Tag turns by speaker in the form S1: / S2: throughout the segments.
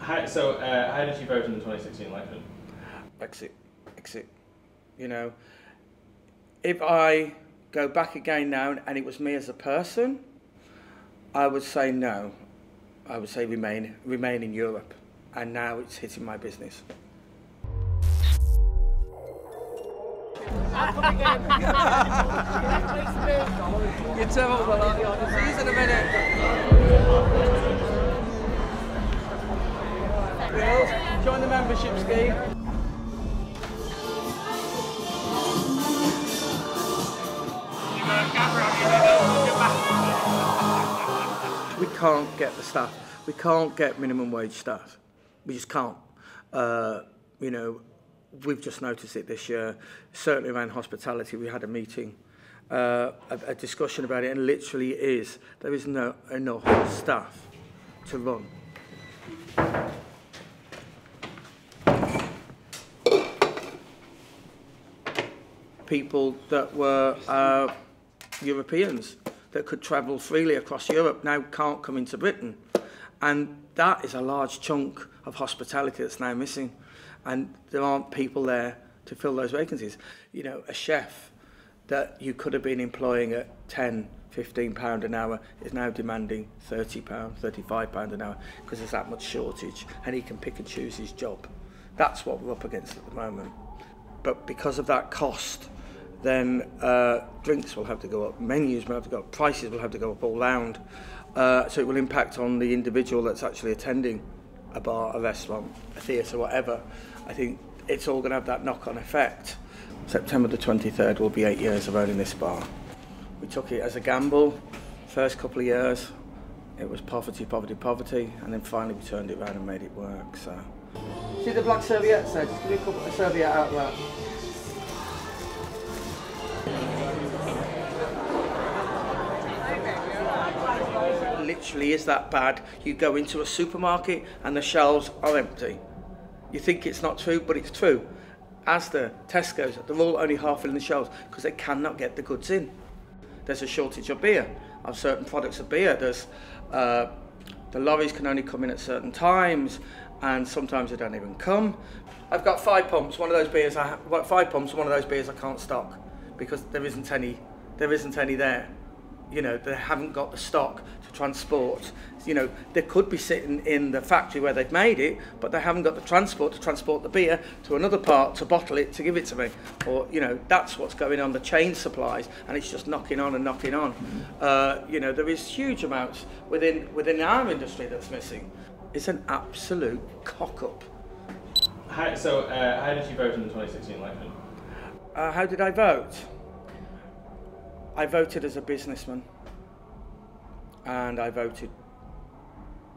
S1: How, so, uh, how did you vote in the 2016 election?
S2: Exit, exit. You know, if I go back again now and it was me as a person, I would say no. I would say remain, remain in Europe. And now it's hitting my business.
S3: You tell well, I'll see you in a minute.
S2: Membership scheme. We can't get the staff. We can't get minimum wage staff. We just can't. Uh, you know, we've just noticed it this year. Certainly around hospitality, we had a meeting, uh, a, a discussion about it, and literally is there is no enough staff to run. People that were uh, Europeans that could travel freely across Europe now can't come into Britain. And that is a large chunk of hospitality that's now missing. And there aren't people there to fill those vacancies. You know, a chef that you could have been employing at 10, 15 pound an hour is now demanding 30 pound, 35 pound an hour because there's that much shortage and he can pick and choose his job. That's what we're up against at the moment. But because of that cost, then uh, drinks will have to go up, menus will have to go up, prices will have to go up all round. Uh, so it will impact on the individual that's actually attending a bar, a restaurant, a theatre, whatever. I think it's all going to have that knock-on effect. September the 23rd will be eight years of owning this bar. We took it as a gamble. First couple of years, it was poverty, poverty, poverty, and then finally we turned it around and made it work. So. See the black serviette, sir? Just give me a couple of serviette out. Literally is that bad. You go into a supermarket and the shelves are empty. You think it's not true, but it's true. As Asda, Tesco's, they're all only half filling the shelves because they cannot get the goods in. There's a shortage of beer, of certain products of beer. There's uh, the lorries can only come in at certain times, and sometimes they don't even come. I've got five pumps. One of those beers, I have, five pumps. One of those beers I can't stock because there isn't any. There isn't any there you know, they haven't got the stock to transport. You know, they could be sitting in the factory where they've made it, but they haven't got the transport to transport the beer to another part to bottle it to give it to me. Or, you know, that's what's going on, the chain supplies, and it's just knocking on and knocking on. Uh, you know, there is huge amounts within, within our industry that's missing. It's an absolute cock-up.
S1: How, so, uh, how did you vote in the 2016 election?
S2: Uh, how did I vote? I voted as a businessman and I voted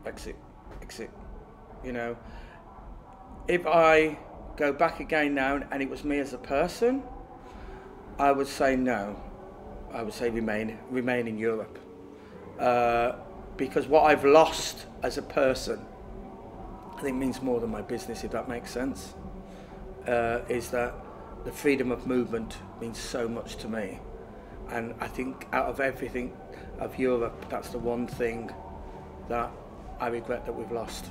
S2: exit, exit. You know, if I go back again now and it was me as a person, I would say no. I would say remain, remain in Europe. Uh, because what I've lost as a person, I think means more than my business, if that makes sense, uh, is that the freedom of movement means so much to me. And I think out of everything of Europe, that's the one thing that I regret that we've lost.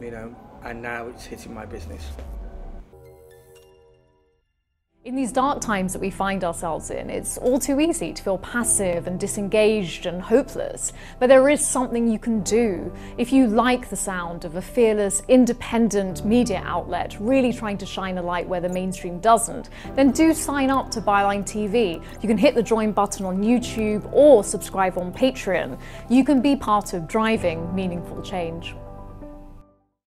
S2: You know, and now it's hitting my business.
S4: In these dark times that we find ourselves in, it's all too easy to feel passive and disengaged and hopeless. But there is something you can do. If you like the sound of a fearless, independent media outlet really trying to shine a light where the mainstream doesn't, then do sign up to Byline TV. You can hit the join button on YouTube or subscribe on Patreon. You can be part of driving meaningful change.